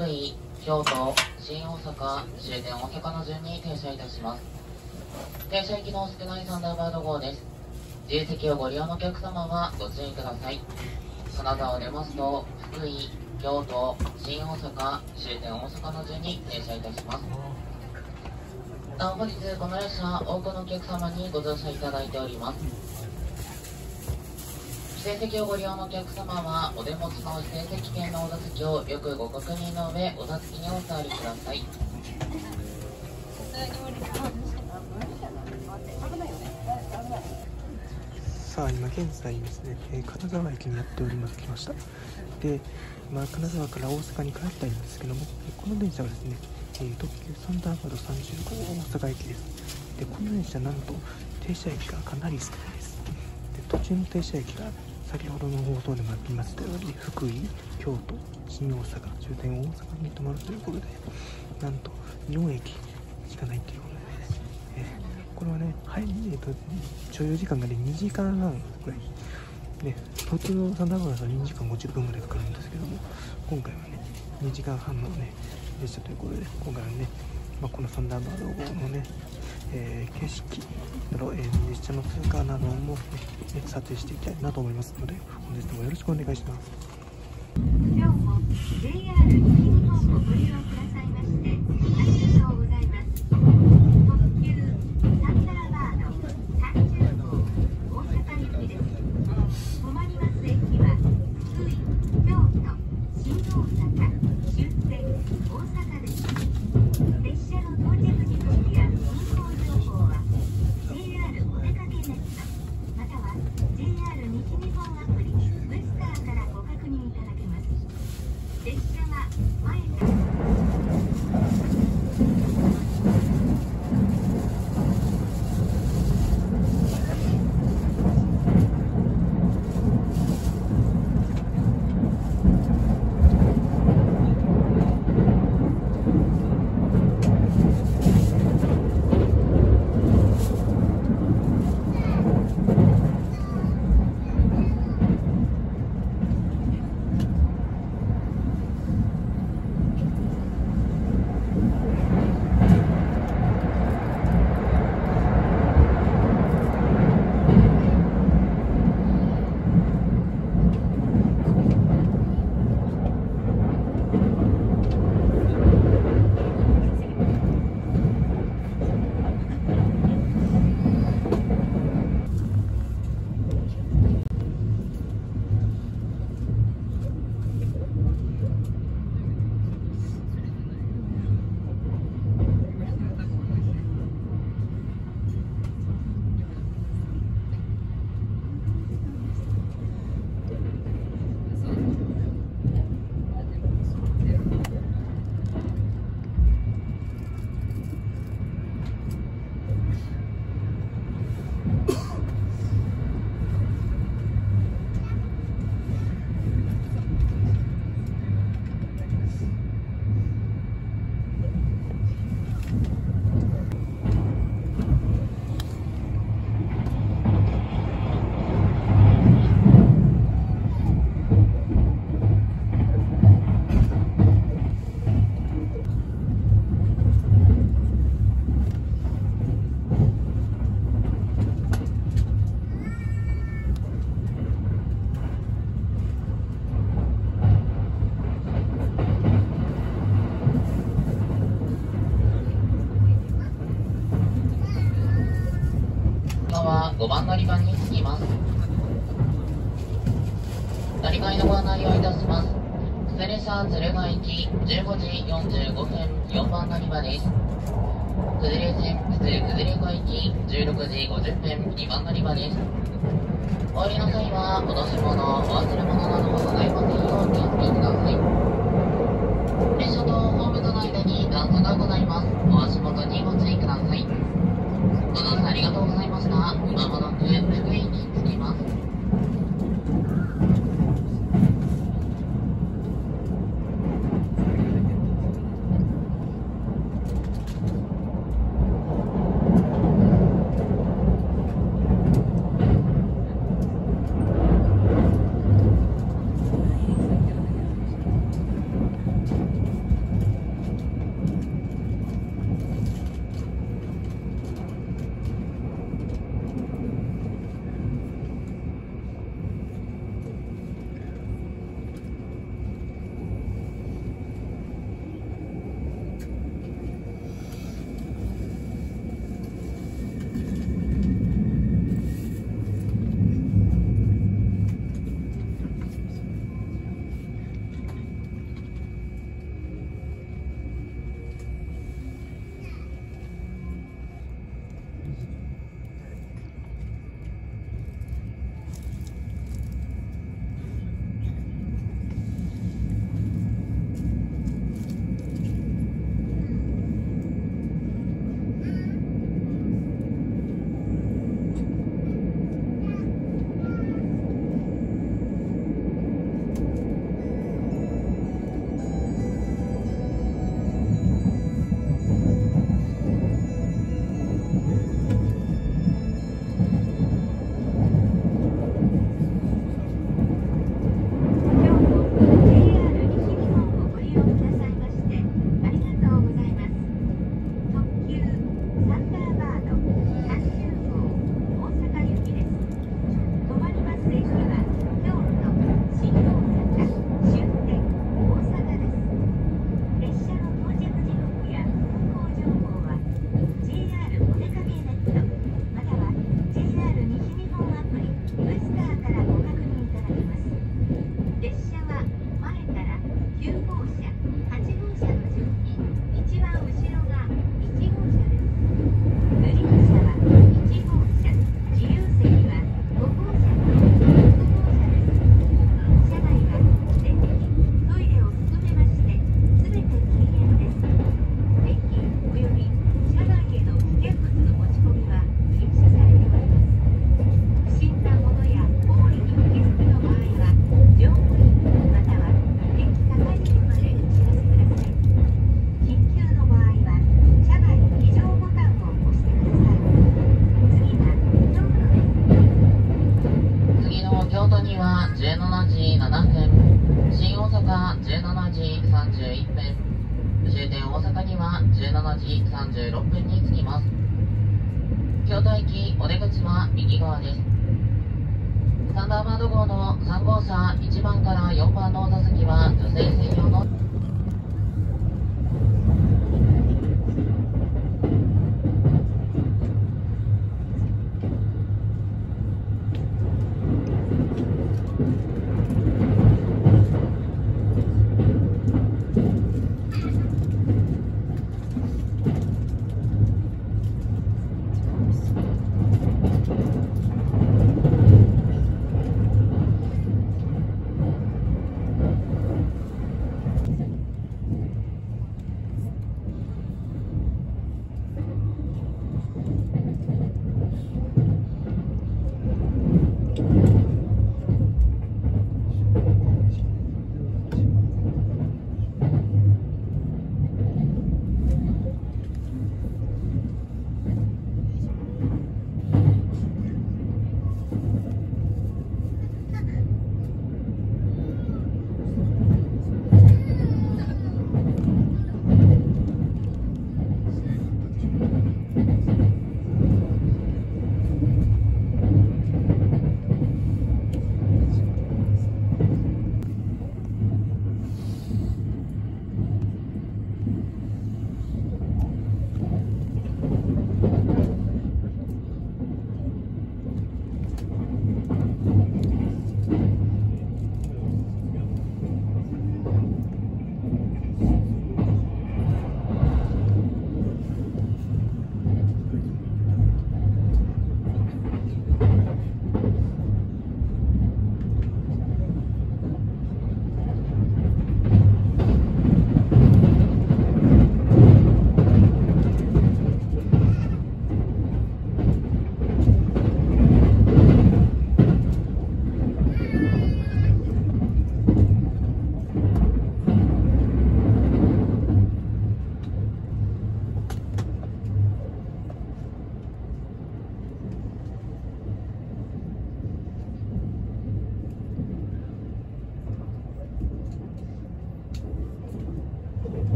福井、京都、新大阪、終点大阪の順に停車いたします。停車駅の少ないサンダーバード号です。自由席をご利用のお客様はご注意ください。金沢を出ますと、福井、京都、新大阪、終点大阪の順に停車いたします。なお本日この列車多くのお客様にご乗車いただいております。指定席をご利用のお客様はお手持ちの指定席券のお座席をよくご確認の上お座席にお座りください。さあ今現在ですね、えー、金沢駅にやっております。きました。で、まあ、金沢から大阪に帰りたいんですけどもこの電車はですね、えー、特急サンダーバード35大阪駅です。でこの電車なんと停車駅がかなり少ないです。で途中の停車駅が先ほどの放送でもありましたように福井、京都、新大阪、終点大阪に泊まるということでなんと4駅しかないということで、えー、これはね、はいえーと、所要時間がね2時間半ぐらいね、途中のサンダーバードは2時間50分ぐらいかかるんですけども今回はね2時間半のね列車ということで今回はね、まあ、このサンダーバード号のねえー、景色など、えー、列車の通過なども、ね、撮影していきたいなと思いますので本日もよろしくお願いします。り場に着きます。乗り換えのご案内をいたします。ステレシャ敦賀行き15時45分4番乗り場です。崩れ線普通崩れ湖行き16時50分2番乗り場です。お降りの際は落とし物お忘れ物などございませんようお気をつけください。列車とホームとの間に段差がございます。お足元にご注意ください。ご乗車ありがとうございました。側です。サンダーバード号の3号車1番から4番の座席は女性専用の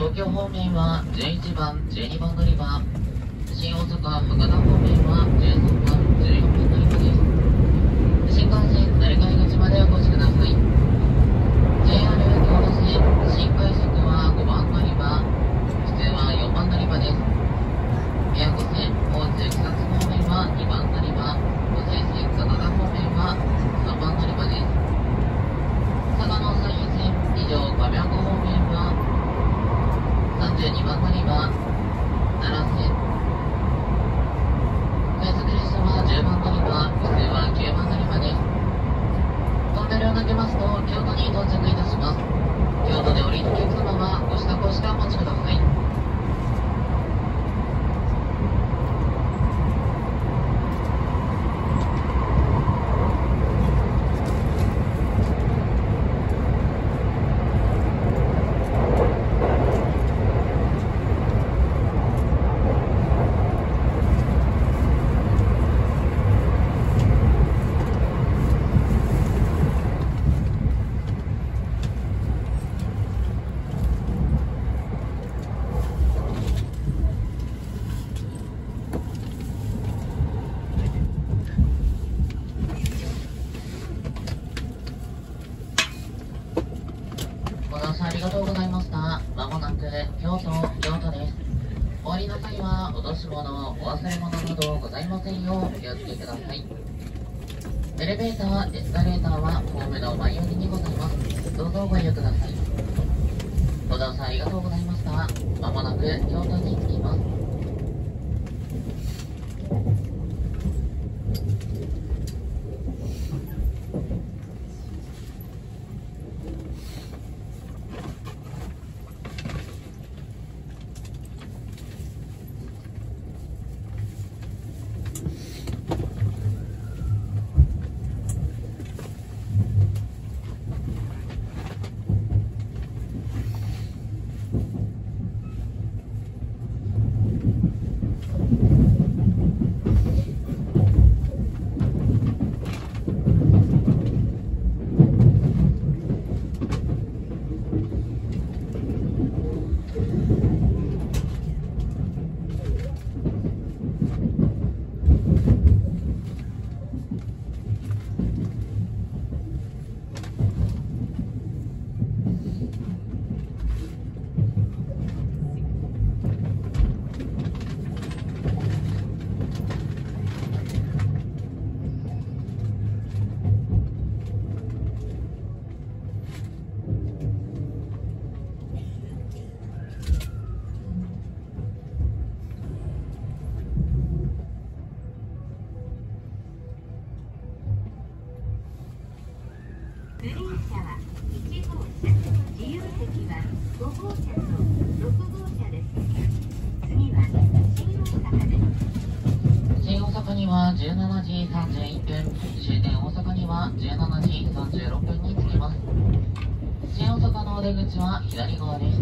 東京方面は11番、12番乗り場、新大阪、博多方面は13番、14番乗り場。です。出口は左側です。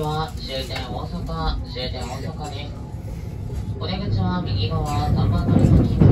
次は。終点大阪。終点大阪です。お出口は右側。3番乗り場に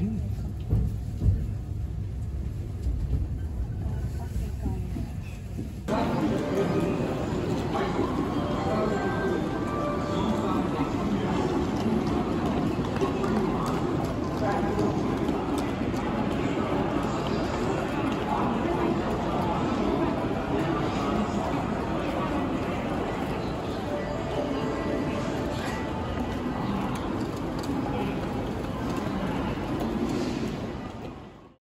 doing?